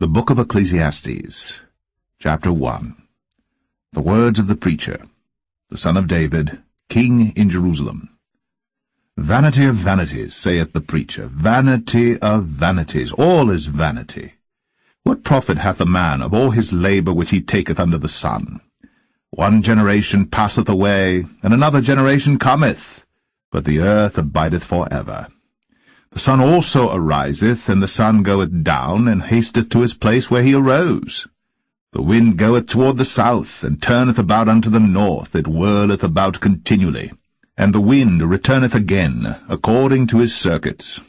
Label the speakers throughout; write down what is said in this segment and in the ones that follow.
Speaker 1: The Book of Ecclesiastes, Chapter 1 The words of the preacher, the son of David, king in Jerusalem. Vanity of vanities, saith the preacher, vanity of vanities, all is vanity. What profit hath a man of all his labour which he taketh under the sun? One generation passeth away, and another generation cometh, but the earth abideth for ever. The sun also ariseth, and the sun goeth down, and hasteth to his place where he arose. The wind goeth toward the south, and turneth about unto the north, it whirleth about continually. And the wind returneth again, according to his circuits.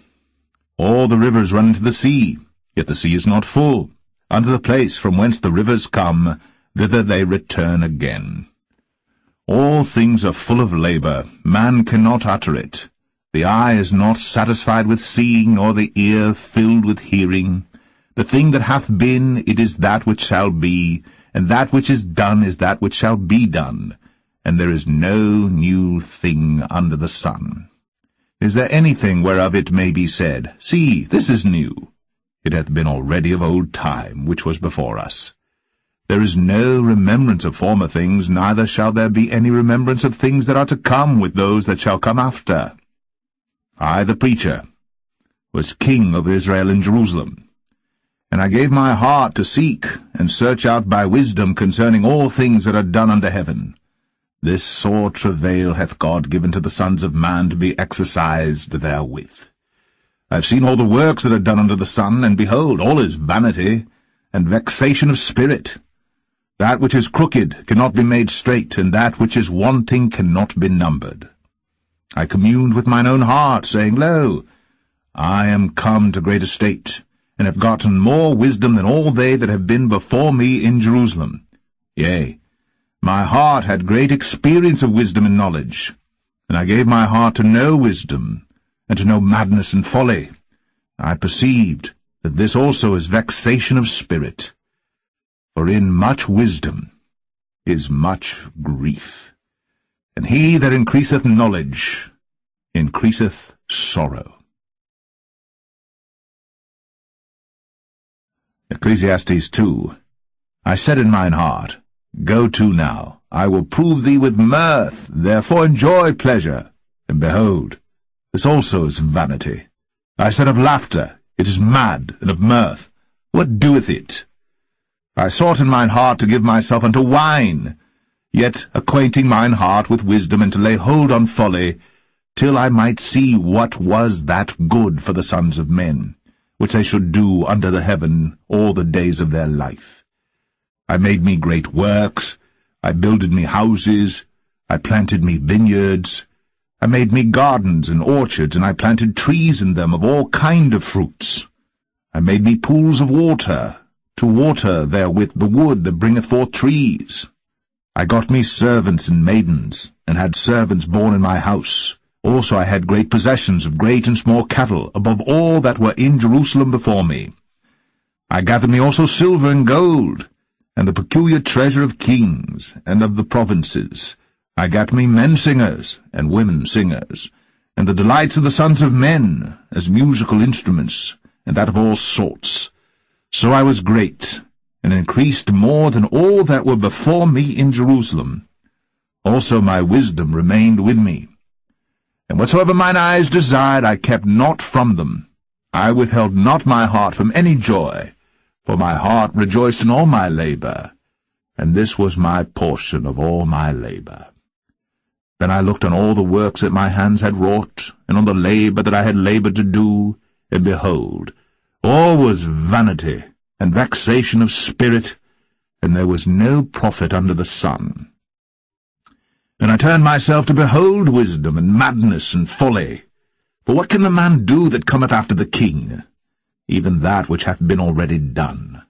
Speaker 1: All the rivers run into the sea, yet the sea is not full. Unto the place from whence the rivers come, thither they return again. All things are full of labour, man cannot utter it. The eye is not satisfied with seeing, nor the ear filled with hearing. The thing that hath been, it is that which shall be, and that which is done is that which shall be done, and there is no new thing under the sun. Is there anything whereof it may be said, See, this is new? It hath been already of old time, which was before us. There is no remembrance of former things, neither shall there be any remembrance of things that are to come with those that shall come after. I, the preacher, was king of Israel in Jerusalem. And I gave my heart to seek and search out by wisdom concerning all things that are done under heaven. This sore travail hath God given to the sons of man to be exercised therewith. I have seen all the works that are done under the sun, and behold, all is vanity and vexation of spirit. That which is crooked cannot be made straight, and that which is wanting cannot be numbered. I communed with mine own heart, saying, Lo, I am come to great estate, and have gotten more wisdom than all they that have been before me in Jerusalem. Yea, my heart had great experience of wisdom and knowledge, and I gave my heart to know wisdom, and to know madness and folly. I perceived that this also is vexation of spirit. For in much wisdom is much grief. And he that increaseth knowledge increaseth sorrow. Ecclesiastes 2 I said in mine heart, Go to now, I will prove thee with mirth, therefore enjoy pleasure. And behold, this also is vanity. I said of laughter, It is mad, and of mirth, What doeth it? I sought in mine heart to give myself unto wine, yet acquainting mine heart with wisdom, and to lay hold on folly, till I might see what was that good for the sons of men, which they should do under the heaven all the days of their life. I made me great works, I builded me houses, I planted me vineyards, I made me gardens and orchards, and I planted trees in them of all kind of fruits. I made me pools of water, to water therewith the wood that bringeth forth trees. I got me servants and maidens, and had servants born in my house. Also I had great possessions of great and small cattle, above all that were in Jerusalem before me. I gathered me also silver and gold, and the peculiar treasure of kings, and of the provinces. I gat me men singers, and women singers, and the delights of the sons of men, as musical instruments, and that of all sorts. So I was great, and increased more than all that were before me in Jerusalem. Also my wisdom remained with me. And whatsoever mine eyes desired I kept not from them. I withheld not my heart from any joy, for my heart rejoiced in all my labour, and this was my portion of all my labour. Then I looked on all the works that my hands had wrought, and on the labour that I had laboured to do, and behold, all was vanity, and vexation of spirit, and there was no profit under the sun. And I turned myself to behold wisdom, and madness, and folly. For what can the man do that cometh after the king? Even that which hath been already done.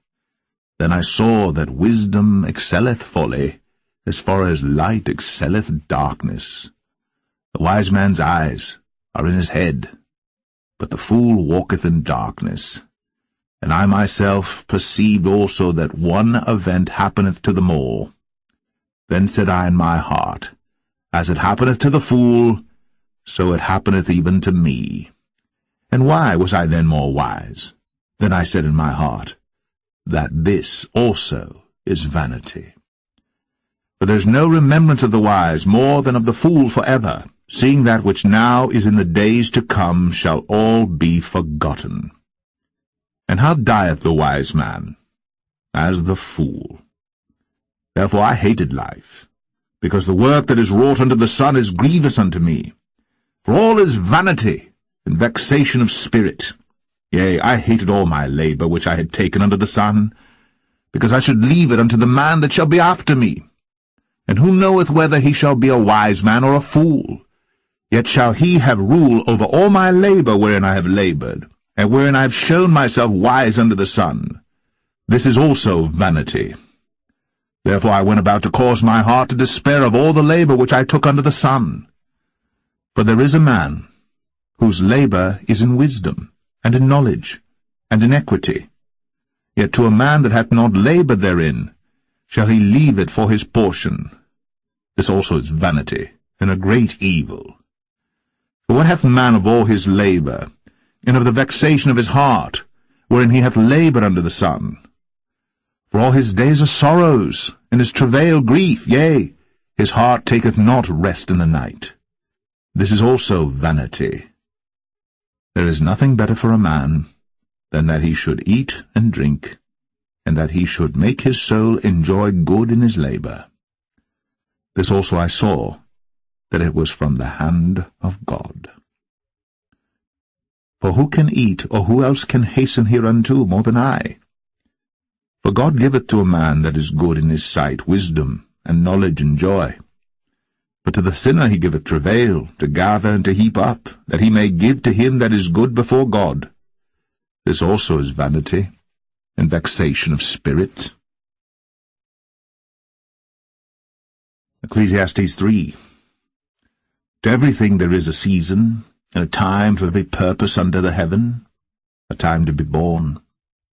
Speaker 1: Then I saw that wisdom excelleth folly, as far as light excelleth darkness. The wise man's eyes are in his head, but the fool walketh in darkness. And I myself perceived also that one event happeneth to them all. Then said I in my heart, As it happeneth to the fool, so it happeneth even to me. And why was I then more wise? Then I said in my heart, that this also is vanity. For there is no remembrance of the wise more than of the fool for ever, seeing that which now is in the days to come shall all be forgotten. And how dieth the wise man? As the fool. Therefore I hated life, because the work that is wrought under the sun is grievous unto me. For all is vanity and vexation of spirit. Yea, I hated all my labour which I had taken under the sun, because I should leave it unto the man that shall be after me. And who knoweth whether he shall be a wise man or a fool? Yet shall he have rule over all my labour wherein I have laboured, and wherein I have shown myself wise under the sun. This is also vanity. Therefore I went about to cause my heart to despair of all the labour which I took under the sun. For there is a man, whose labour is in wisdom, and in knowledge, and in equity. Yet to a man that hath not laboured therein, shall he leave it for his portion. This also is vanity, and a great evil. For what hath man of all his labour, and of the vexation of his heart, wherein he hath laboured under the sun? For all his days are sorrows, and his travail grief, yea, his heart taketh not rest in the night. This is also vanity. There is nothing better for a man than that he should eat and drink, and that he should make his soul enjoy good in his labour. This also I saw, that it was from the hand of God. For who can eat, or who else can hasten hereunto more than I? For God giveth to a man that is good in his sight wisdom, and knowledge, and joy. But to the sinner he giveth travail, to gather and to heap up, that he may give to him that is good before God. This also is vanity, and vexation of spirit. Ecclesiastes 3 To everything there is a season, and a time for every purpose under the heaven, a time to be born,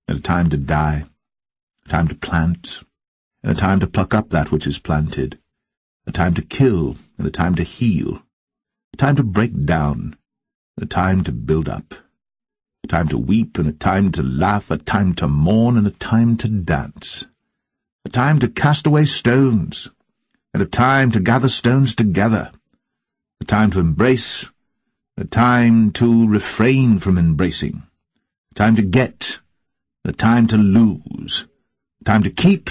Speaker 1: and a time to die, a time to plant, and a time to pluck up that which is planted, a time to kill, and a time to heal, a time to break down, and a time to build up, a time to weep, and a time to laugh, a time to mourn, and a time to dance, a time to cast away stones, and a time to gather stones together, a time to embrace, a time to refrain from embracing, a time to get, a time to lose, a time to keep,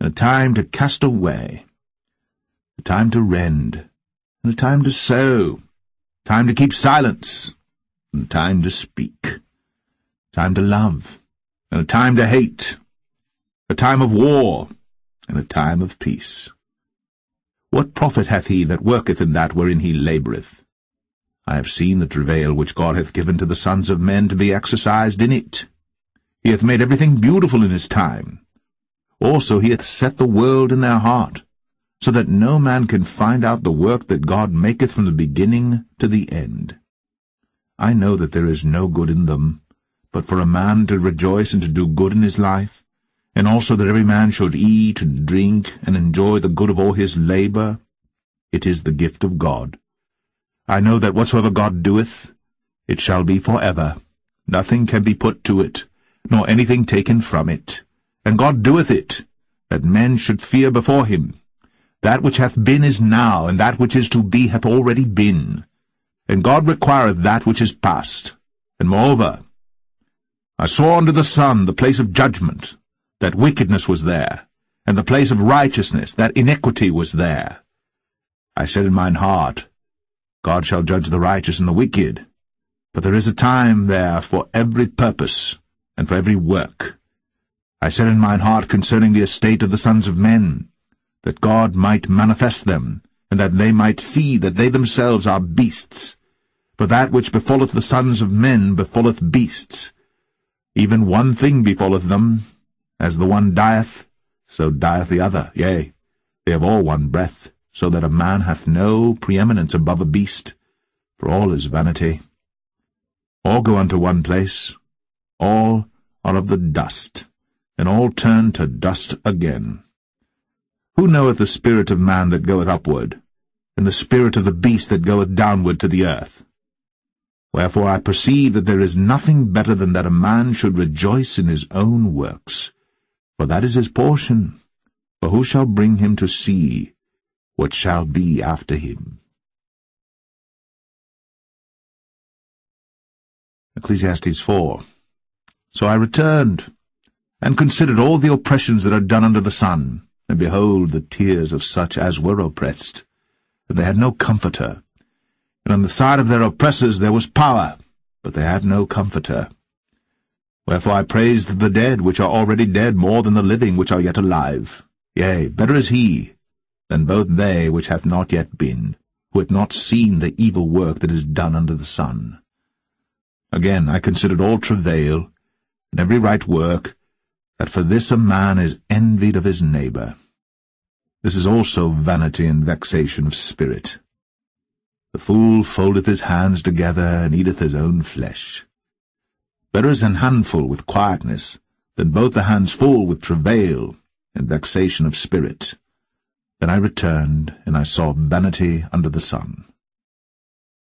Speaker 1: a time to cast away, a time to rend, and a time to sow, time to keep silence, and time to speak, time to love, and a time to hate, a time of war, and a time of peace. What profit hath he that worketh in that wherein he laboureth? I have seen the travail which God hath given to the sons of men to be exercised in it. He hath made everything beautiful in his time. Also he hath set the world in their heart, so that no man can find out the work that God maketh from the beginning to the end. I know that there is no good in them, but for a man to rejoice and to do good in his life, and also that every man should eat and drink and enjoy the good of all his labour, it is the gift of God. I know that whatsoever God doeth, it shall be for ever. Nothing can be put to it, nor anything taken from it. And God doeth it, that men should fear before him. That which hath been is now, and that which is to be hath already been. And God requireth that which is past. And moreover, I saw under the sun the place of judgment, that wickedness was there, and the place of righteousness, that iniquity was there. I said in mine heart, God shall judge the righteous and the wicked, but there is a time there for every purpose, and for every work. I said in mine heart concerning the estate of the sons of men, that God might manifest them, and that they might see that they themselves are beasts. For that which befalleth the sons of men befalleth beasts. Even one thing befalleth them, as the one dieth, so dieth the other, yea, they have all one breath, so that a man hath no preeminence above a beast, for all is vanity. All go unto one place, all are of the dust, and all turn to dust again. Who knoweth the spirit of man that goeth upward, and the spirit of the beast that goeth downward to the earth? Wherefore I perceive that there is nothing better than that a man should rejoice in his own works, for that is his portion. For who shall bring him to see what shall be after him? Ecclesiastes 4 So I returned, and considered all the oppressions that are done under the sun, and behold the tears of such as were oppressed, and they had no comforter. And on the side of their oppressors there was power, but they had no comforter. Wherefore I praised the dead which are already dead more than the living which are yet alive. Yea, better is he than both they which have not yet been, who have not seen the evil work that is done under the sun. Again I considered all travail, and every right work, that for this a man is envied of his neighbour. This is also vanity and vexation of spirit. The fool foldeth his hands together, and eateth his own flesh. Better is an handful with quietness, than both the hands full with travail and vexation of spirit. Then I returned, and I saw vanity under the sun.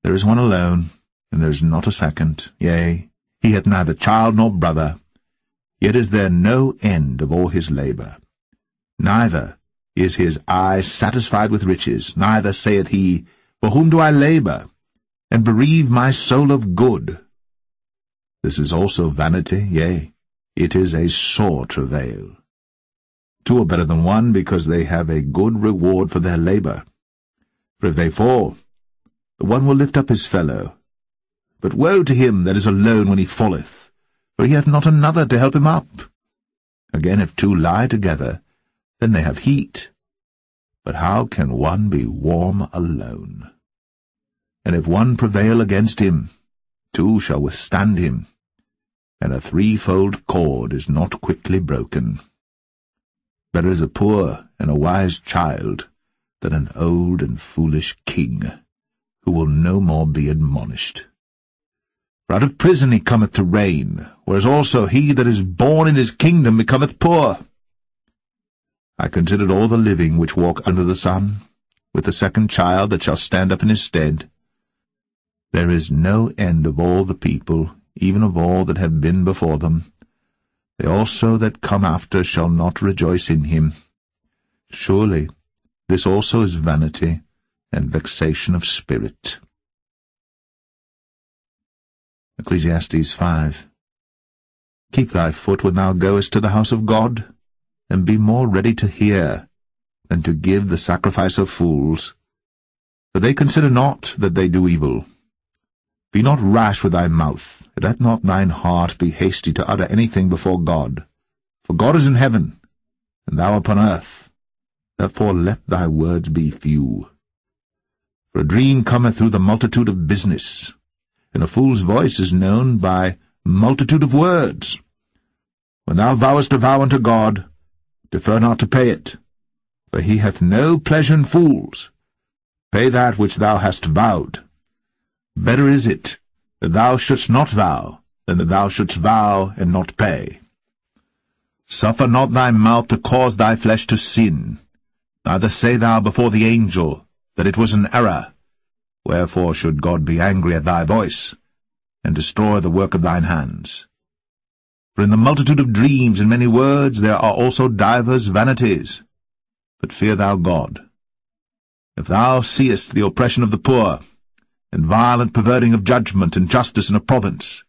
Speaker 1: There is one alone, and there is not a second, yea, he hath neither child nor brother, yet is there no end of all his labour. Neither is his eye satisfied with riches, neither saith he, For whom do I labour, and bereave my soul of good? This is also vanity, yea, it is a sore travail. Two are better than one, because they have a good reward for their labour. For if they fall, the one will lift up his fellow, but woe to him that is alone when he falleth, for he hath not another to help him up. Again, if two lie together, then they have heat. But how can one be warm alone? And if one prevail against him, two shall withstand him, and a threefold cord is not quickly broken. Better is a poor and a wise child than an old and foolish king, who will no more be admonished. For out of prison he cometh to reign, whereas also he that is born in his kingdom becometh poor. I considered all the living which walk under the sun, with the second child that shall stand up in his stead. There is no end of all the people, even of all that have been before them. They also that come after shall not rejoice in him. Surely this also is vanity and vexation of spirit. Ecclesiastes 5 Keep thy foot when thou goest to the house of God, and be more ready to hear than to give the sacrifice of fools. For they consider not that they do evil. Be not rash with thy mouth, let not thine heart be hasty to utter anything before God. For God is in heaven, and thou upon earth. Therefore let thy words be few. For a dream cometh through the multitude of business, and a fool's voice is known by multitude of words. When thou vowest a vow unto God, defer not to pay it, for he hath no pleasure in fools. Pay that which thou hast vowed. Better is it that thou shouldst not vow, than that thou shouldst vow and not pay. Suffer not thy mouth to cause thy flesh to sin, neither say thou before the angel that it was an error. Wherefore should God be angry at thy voice, and destroy the work of thine hands? For in the multitude of dreams and many words there are also divers vanities. But fear thou God. If thou seest the oppression of the poor, and violent perverting of judgment and justice in a province,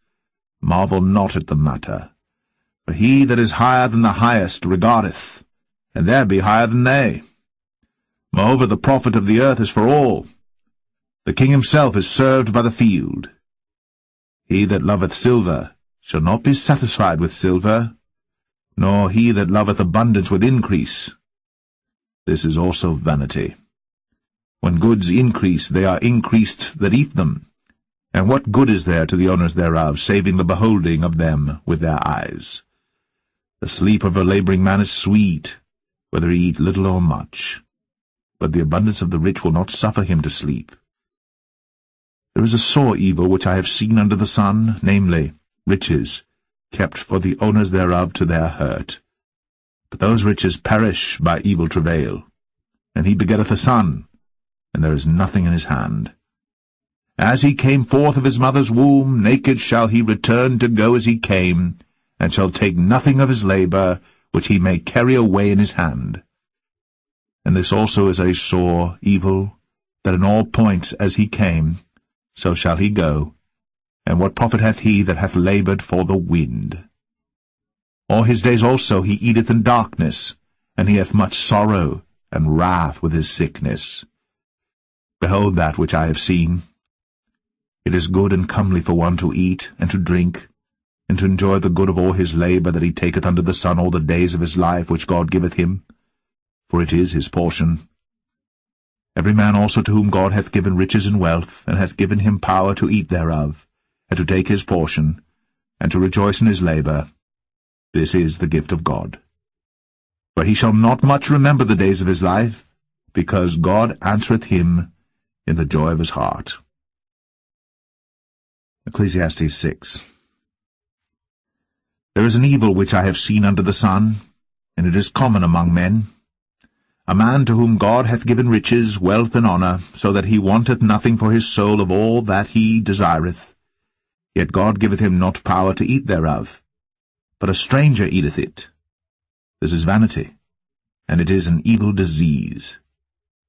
Speaker 1: marvel not at the matter. For he that is higher than the highest regardeth, and there be higher than they. Moreover, the profit of the earth is for all, the king himself is served by the field. He that loveth silver shall not be satisfied with silver, nor he that loveth abundance with increase. This is also vanity. When goods increase, they are increased that eat them. And what good is there to the owners thereof, saving the beholding of them with their eyes? The sleep of a labouring man is sweet, whether he eat little or much. But the abundance of the rich will not suffer him to sleep. There is a sore evil which I have seen under the sun, namely, riches, kept for the owners thereof to their hurt. But those riches perish by evil travail. And he begetteth a son, and there is nothing in his hand. As he came forth of his mother's womb, naked shall he return to go as he came, and shall take nothing of his labour, which he may carry away in his hand. And this also is a sore evil, that in all points as he came, so shall he go. And what profit hath he that hath laboured for the wind? All his days also he eateth in darkness, and he hath much sorrow and wrath with his sickness. Behold that which I have seen. It is good and comely for one to eat and to drink, and to enjoy the good of all his labour that he taketh under the sun all the days of his life which God giveth him, for it is his portion. Every man also to whom God hath given riches and wealth, and hath given him power to eat thereof, and to take his portion, and to rejoice in his labour, this is the gift of God. For he shall not much remember the days of his life, because God answereth him in the joy of his heart. Ecclesiastes 6 There is an evil which I have seen under the sun, and it is common among men. A man to whom God hath given riches, wealth, and honour, so that he wanteth nothing for his soul of all that he desireth. Yet God giveth him not power to eat thereof, but a stranger eateth it. This is vanity, and it is an evil disease.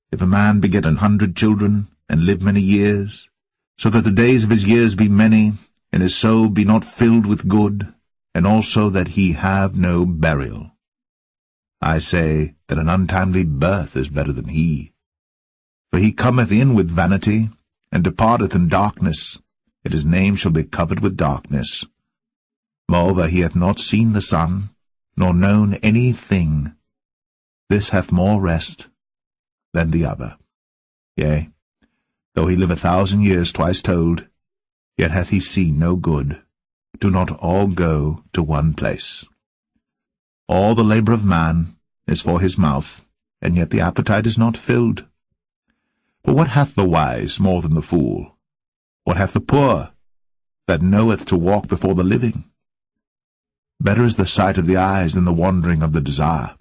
Speaker 1: If a man beget an hundred children, and live many years, so that the days of his years be many, and his soul be not filled with good, and also that he have no burial. I say that an untimely birth is better than he. For he cometh in with vanity, and departeth in darkness, and his name shall be covered with darkness. Moreover, he hath not seen the sun, nor known any thing. This hath more rest than the other. Yea, though he live a thousand years twice told, yet hath he seen no good. Do not all go to one place. All the labour of man is for his mouth, and yet the appetite is not filled. For what hath the wise more than the fool? What hath the poor, that knoweth to walk before the living? Better is the sight of the eyes than the wandering of the desire.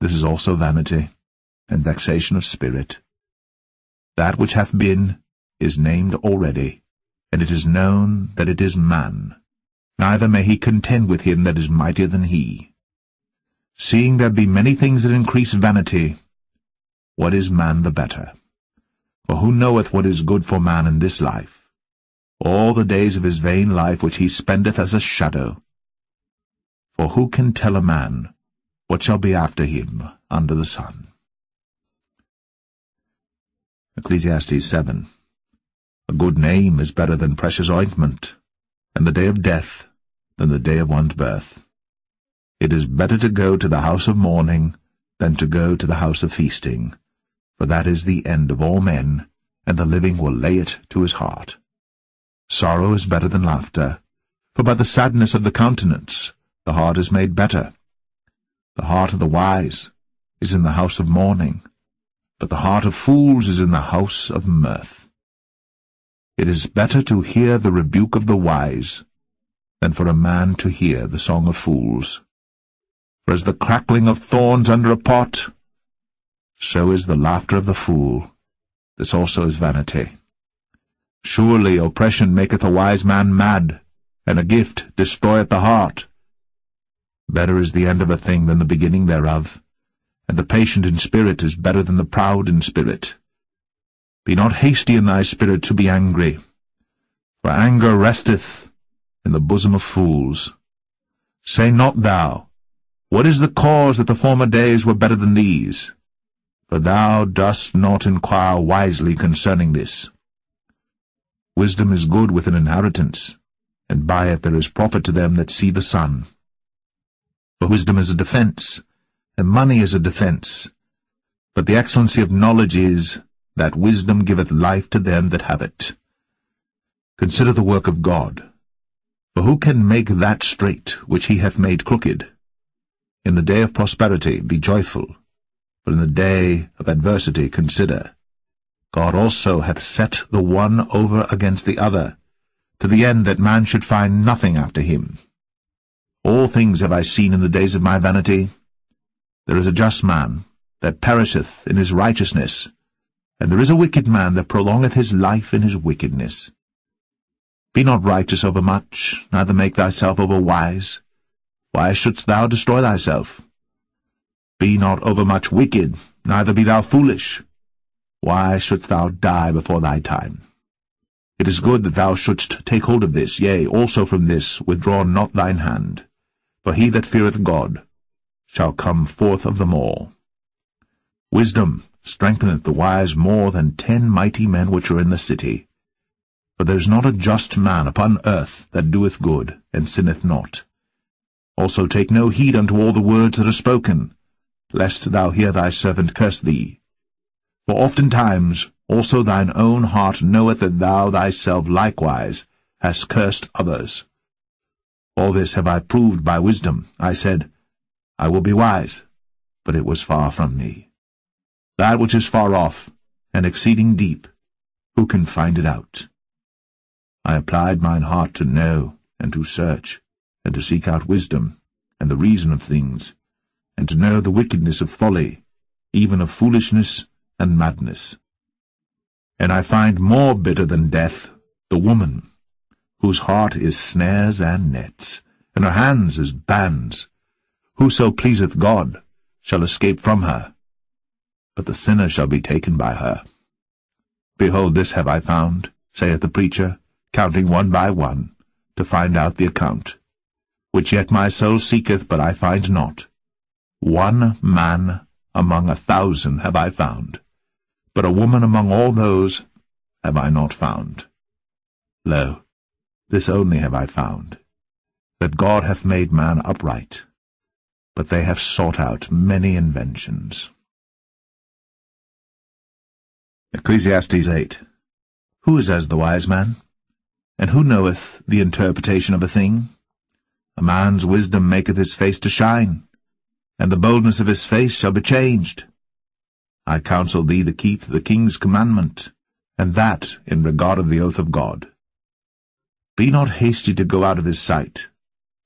Speaker 1: This is also vanity, and vexation of spirit. That which hath been is named already, and it is known that it is man. Neither may he contend with him that is mightier than he. Seeing there be many things that increase vanity, what is man the better? For who knoweth what is good for man in this life? All the days of his vain life which he spendeth as a shadow, for who can tell a man what shall be after him under the sun? Ecclesiastes 7 A good name is better than precious ointment, and the day of death than the day of one's birth. It is better to go to the house of mourning than to go to the house of feasting, for that is the end of all men, and the living will lay it to his heart. Sorrow is better than laughter, for by the sadness of the countenance the heart is made better. The heart of the wise is in the house of mourning, but the heart of fools is in the house of mirth. It is better to hear the rebuke of the wise than for a man to hear the song of fools. For as the crackling of thorns under a pot, so is the laughter of the fool. This also is vanity. Surely oppression maketh a wise man mad, and a gift destroyeth the heart. Better is the end of a thing than the beginning thereof, and the patient in spirit is better than the proud in spirit. Be not hasty in thy spirit to be angry, for anger resteth in the bosom of fools. Say not thou, What is the cause that the former days were better than these? For thou dost not inquire wisely concerning this. Wisdom is good with an inheritance, and by it there is profit to them that see the sun. For wisdom is a defence, and money is a defence. But the excellency of knowledge is, that wisdom giveth life to them that have it. Consider the work of God. For who can make that straight which he hath made crooked? In the day of prosperity be joyful, but in the day of adversity consider. God also hath set the one over against the other, to the end that man should find nothing after him. All things have I seen in the days of my vanity. There is a just man, that perisheth in his righteousness, And there is a wicked man that prolongeth his life in his wickedness. Be not righteous over much, neither make thyself over wise. Why shouldst thou destroy thyself? Be not overmuch wicked, neither be thou foolish. Why shouldst thou die before thy time? It is good that thou shouldst take hold of this, yea, also from this withdraw not thine hand. For he that feareth God shall come forth of them all. Wisdom strengtheneth the wise more than ten mighty men which are in the city. For there is not a just man upon earth that doeth good, and sinneth not. Also take no heed unto all the words that are spoken, lest thou hear thy servant curse thee. For oftentimes also thine own heart knoweth that thou thyself likewise hast cursed others. All this have I proved by wisdom. I said, I will be wise, but it was far from me. That which is far off, and exceeding deep, who can find it out? I applied mine heart to know, and to search, and to seek out wisdom, and the reason of things, and to know the wickedness of folly, even of foolishness and madness. And I find more bitter than death the woman, whose heart is snares and nets, and her hands as bands. Whoso pleaseth God shall escape from her, but the sinner shall be taken by her. Behold, this have I found, saith the preacher, counting one by one, to find out the account, which yet my soul seeketh, but I find not. One man among a thousand have I found, but a woman among all those have I not found. Lo, this only have I found, that God hath made man upright, but they have sought out many inventions. Ecclesiastes 8 Who is as the wise man? And who knoweth the interpretation of a thing? A man's wisdom maketh his face to shine, and the boldness of his face shall be changed. I counsel thee to keep the king's commandment, and that in regard of the oath of God. Be not hasty to go out of his sight.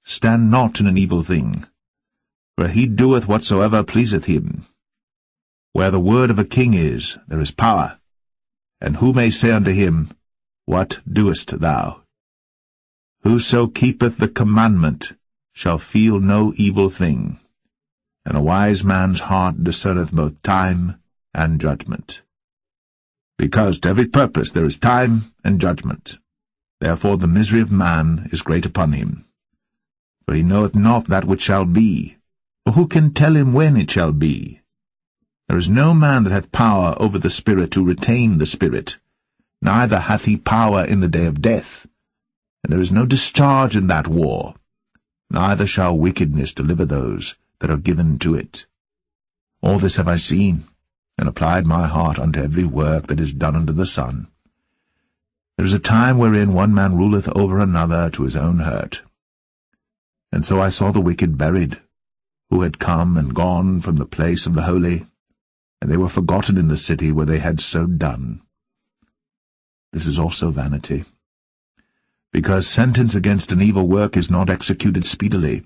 Speaker 1: Stand not in an evil thing, for he doeth whatsoever pleaseth him. Where the word of a king is, there is power. And who may say unto him, What doest thou? Whoso keepeth the commandment shall feel no evil thing, and a wise man's heart discerneth both time and judgment. Because to every purpose there is time and judgment. Therefore the misery of man is great upon him. For he knoweth not that which shall be, who can tell him when it shall be? There is no man that hath power over the Spirit to retain the Spirit, neither hath he power in the day of death. And there is no discharge in that war, neither shall wickedness deliver those that are given to it. All this have I seen, and applied my heart unto every work that is done under the sun. There is a time wherein one man ruleth over another to his own hurt. And so I saw the wicked buried, who had come and gone from the place of the holy, and they were forgotten in the city where they had so done. This is also vanity. Because sentence against an evil work is not executed speedily,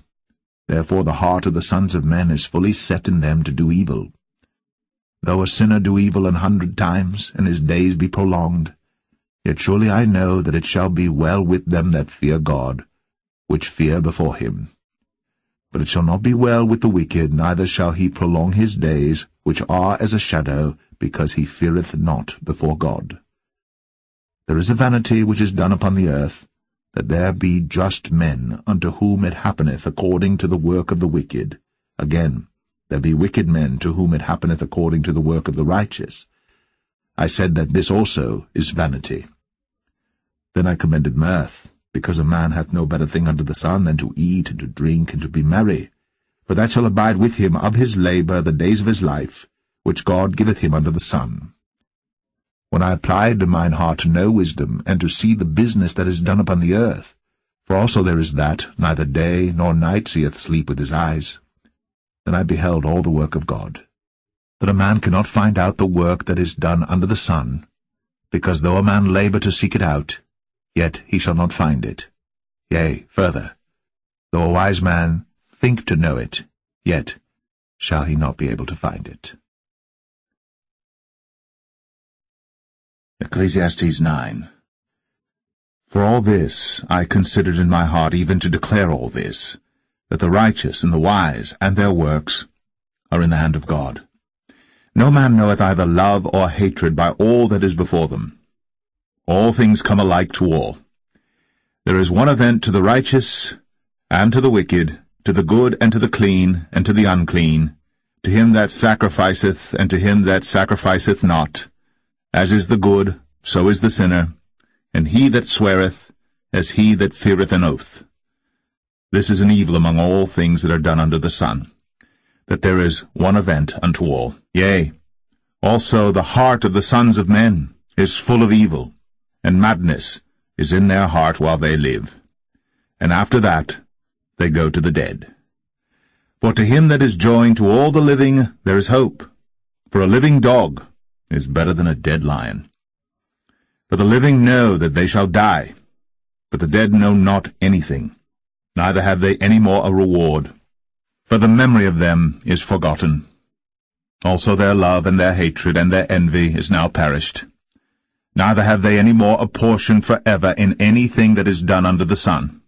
Speaker 1: therefore the heart of the sons of men is fully set in them to do evil. Though a sinner do evil an hundred times, and his days be prolonged, yet surely I know that it shall be well with them that fear God, which fear before him. But it shall not be well with the wicked, neither shall he prolong his days, which are as a shadow, because he feareth not before God. There is a vanity which is done upon the earth, that there be just men unto whom it happeneth according to the work of the wicked. Again, there be wicked men to whom it happeneth according to the work of the righteous. I said that this also is vanity. Then I commended mirth, because a man hath no better thing under the sun than to eat and to drink and to be merry, for that shall abide with him of his labour the days of his life, which God giveth him under the sun. When I applied mine heart to know wisdom, and to see the business that is done upon the earth, for also there is that, neither day nor night seeth sleep with his eyes, then I beheld all the work of God. That a man cannot find out the work that is done under the sun, because though a man labour to seek it out, yet he shall not find it. Yea, further, though a wise man think to know it, yet shall he not be able to find it. Ecclesiastes 9 For all this I considered in my heart even to declare all this, that the righteous and the wise and their works are in the hand of God. No man knoweth either love or hatred by all that is before them. All things come alike to all. There is one event to the righteous and to the wicked, to the good and to the clean and to the unclean, to him that sacrificeth and to him that sacrificeth not. As is the good, so is the sinner, and he that sweareth, as he that feareth an oath. This is an evil among all things that are done under the sun, that there is one event unto all. Yea, also the heart of the sons of men is full of evil, and madness is in their heart while they live. And after that they go to the dead. For to him that is joined to all the living there is hope. For a living dog is better than a dead lion. For the living know that they shall die, but the dead know not anything, neither have they any more a reward. For the memory of them is forgotten. Also their love and their hatred and their envy is now perished. Neither have they any more a portion for ever in anything that is done under the sun.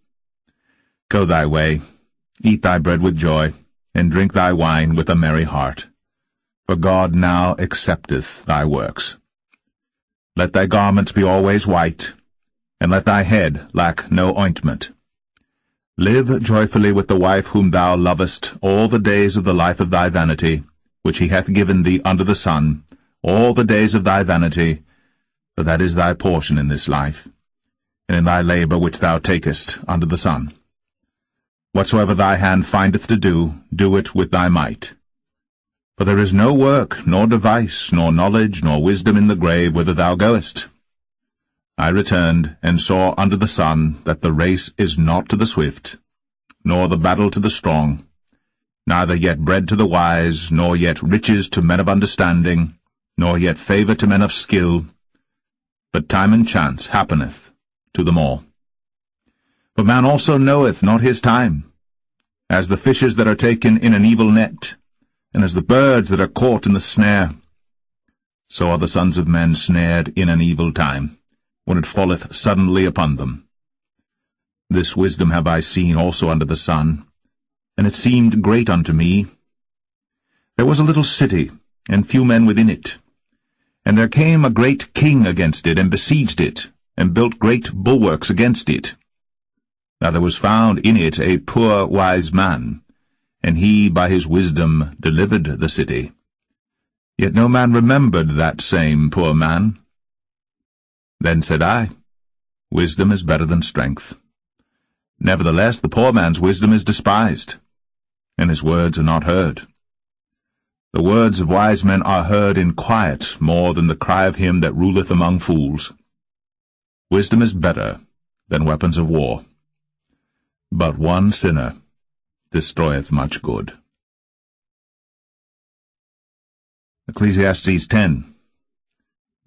Speaker 1: Go thy way, eat thy bread with joy, and drink thy wine with a merry heart. For God now accepteth thy works. Let thy garments be always white, and let thy head lack no ointment. Live joyfully with the wife whom thou lovest all the days of the life of thy vanity, which he hath given thee under the sun, all the days of thy vanity, for that is thy portion in this life, and in thy labour which thou takest under the sun. Whatsoever thy hand findeth to do, do it with thy might. For there is no work, nor device, nor knowledge, nor wisdom in the grave whither thou goest. I returned, and saw under the sun that the race is not to the swift, nor the battle to the strong, neither yet bread to the wise, nor yet riches to men of understanding, nor yet favour to men of skill, but time and chance happeneth to them all. For man also knoweth not his time, as the fishes that are taken in an evil net, and as the birds that are caught in the snare. So are the sons of men snared in an evil time, when it falleth suddenly upon them. This wisdom have I seen also under the sun, and it seemed great unto me. There was a little city, and few men within it. And there came a great king against it, and besieged it, and built great bulwarks against it. Now there was found in it a poor wise man, and he by his wisdom delivered the city. Yet no man remembered that same poor man. Then said I, Wisdom is better than strength. Nevertheless the poor man's wisdom is despised, and his words are not heard. The words of wise men are heard in quiet more than the cry of him that ruleth among fools. Wisdom is better than weapons of war. But one sinner destroyeth much good. Ecclesiastes 10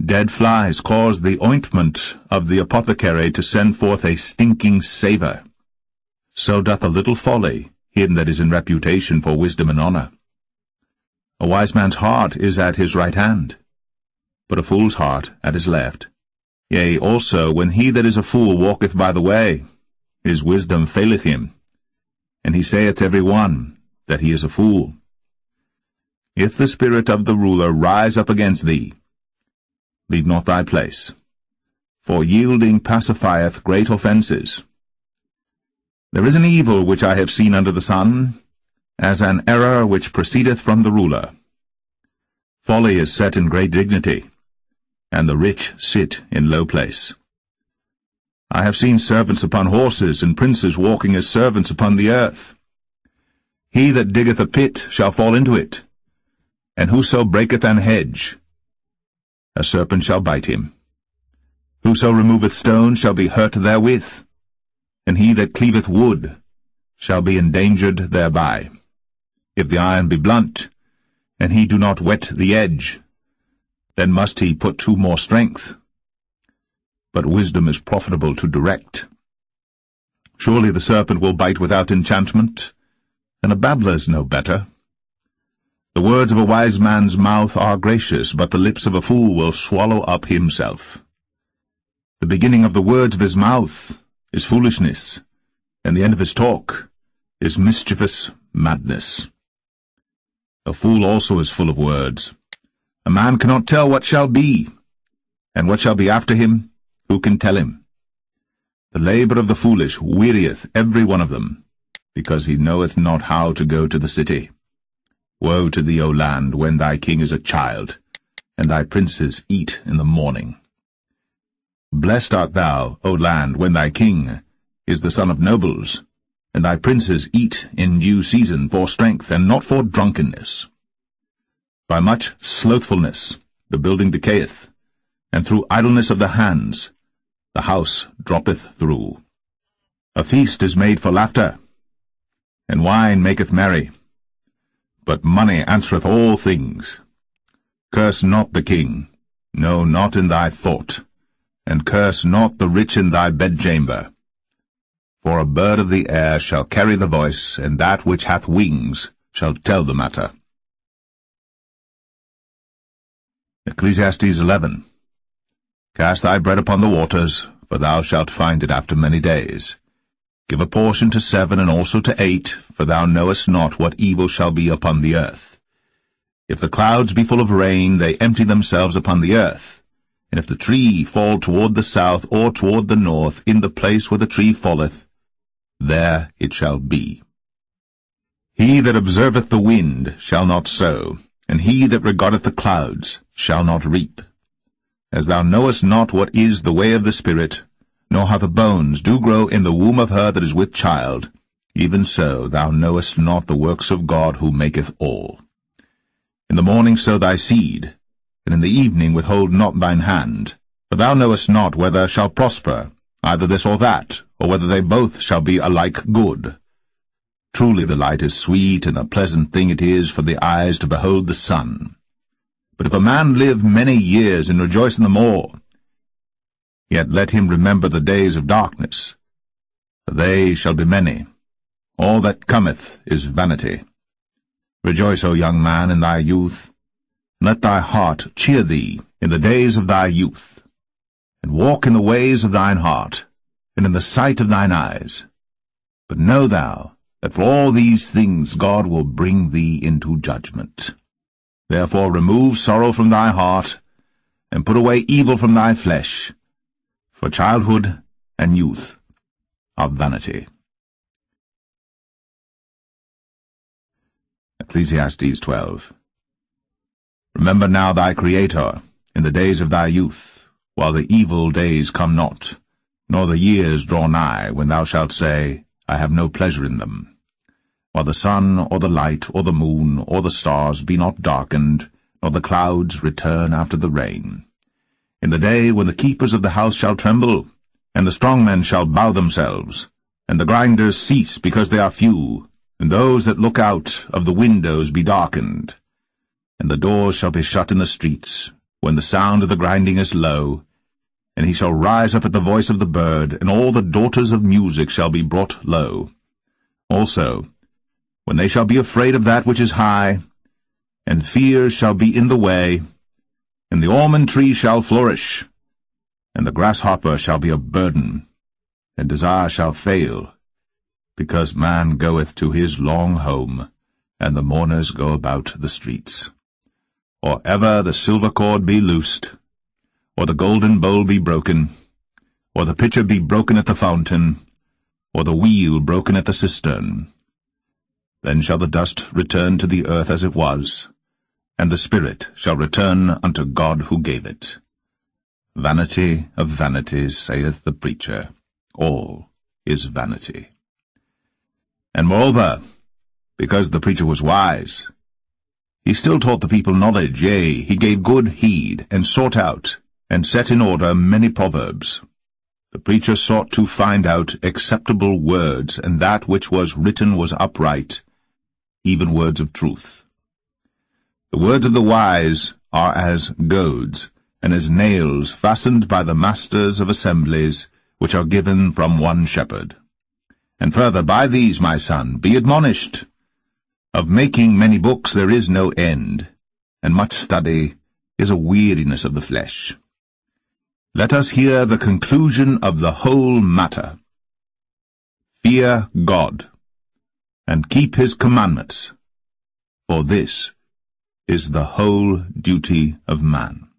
Speaker 1: Dead flies cause the ointment of the apothecary to send forth a stinking savour. So doth a little folly him that is in reputation for wisdom and honour. A wise man's heart is at his right hand, but a fool's heart at his left. Yea, also, when he that is a fool walketh by the way, his wisdom faileth him, and he saith every one that he is a fool. If the spirit of the ruler rise up against thee, leave not thy place, for yielding pacifieth great offences. There is an evil which I have seen under the sun, as an error which proceedeth from the ruler. Folly is set in great dignity, and the rich sit in low place. I have seen servants upon horses, and princes walking as servants upon the earth. He that diggeth a pit shall fall into it, and whoso breaketh an hedge, a serpent shall bite him. Whoso removeth stone shall be hurt therewith, and he that cleaveth wood shall be endangered thereby. If the iron be blunt, and he do not whet the edge, then must he put to more strength but wisdom is profitable to direct. Surely the serpent will bite without enchantment, and a babbler's no better. The words of a wise man's mouth are gracious, but the lips of a fool will swallow up himself. The beginning of the words of his mouth is foolishness, and the end of his talk is mischievous madness. A fool also is full of words. A man cannot tell what shall be, and what shall be after him, who can tell him? The labour of the foolish wearieth every one of them, because he knoweth not how to go to the city. Woe to thee, O land, when thy king is a child, and thy princes eat in the morning. Blessed art thou, O land, when thy king is the son of nobles, and thy princes eat in due season for strength and not for drunkenness. By much slothfulness the building decayeth, and through idleness of the hands the house droppeth through. A feast is made for laughter, and wine maketh merry, but money answereth all things. Curse not the king, no, not in thy thought, and curse not the rich in thy bedchamber. For a bird of the air shall carry the voice, and that which hath wings shall tell the matter. Ecclesiastes 11 Cast thy bread upon the waters, for thou shalt find it after many days. Give a portion to seven and also to eight, for thou knowest not what evil shall be upon the earth. If the clouds be full of rain, they empty themselves upon the earth. And if the tree fall toward the south or toward the north, in the place where the tree falleth, there it shall be. He that observeth the wind shall not sow, and he that regardeth the clouds shall not reap. As thou knowest not what is the way of the Spirit, nor how the bones do grow in the womb of her that is with child, even so thou knowest not the works of God who maketh all. In the morning sow thy seed, and in the evening withhold not thine hand, for thou knowest not whether shall prosper, either this or that, or whether they both shall be alike good. Truly the light is sweet, and a pleasant thing it is for the eyes to behold the sun. But if a man live many years and rejoice in them all, yet let him remember the days of darkness, for they shall be many. All that cometh is vanity. Rejoice, O young man, in thy youth, and let thy heart cheer thee in the days of thy youth, and walk in the ways of thine heart, and in the sight of thine eyes. But know thou that for all these things God will bring thee into judgment. Therefore remove sorrow from thy heart, and put away evil from thy flesh, for childhood and youth are vanity. Ecclesiastes 12 Remember now thy Creator in the days of thy youth, while the evil days come not, nor the years draw nigh, when thou shalt say, I have no pleasure in them. While the sun, or the light, or the moon, or the stars be not darkened, nor the clouds return after the rain. In the day when the keepers of the house shall tremble, and the strong men shall bow themselves, and the grinders cease because they are few, and those that look out of the windows be darkened, and the doors shall be shut in the streets, when the sound of the grinding is low, and he shall rise up at the voice of the bird, and all the daughters of music shall be brought low. Also, when they shall be afraid of that which is high, and fear shall be in the way, and the almond tree shall flourish, and the grasshopper shall be a burden, and desire shall fail, because man goeth to his long home, and the mourners go about the streets. Or ever the silver cord be loosed, or the golden bowl be broken, or the pitcher be broken at the fountain, or the wheel broken at the cistern. Then shall the dust return to the earth as it was, and the spirit shall return unto God who gave it. Vanity of vanities, saith the preacher, all is vanity. And moreover, because the preacher was wise, he still taught the people knowledge, yea, he gave good heed, and sought out, and set in order many proverbs. The preacher sought to find out acceptable words, and that which was written was upright, even words of truth. The words of the wise are as goads, and as nails fastened by the masters of assemblies, which are given from one shepherd. And further, by these, my son, be admonished. Of making many books there is no end, and much study is a weariness of the flesh. Let us hear the conclusion of the whole matter. Fear God, and keep his commandments, for this is the whole duty of man.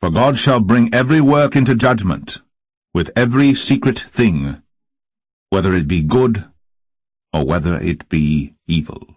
Speaker 1: For God shall bring every work into judgment, with every secret thing, whether it be good or whether it be evil.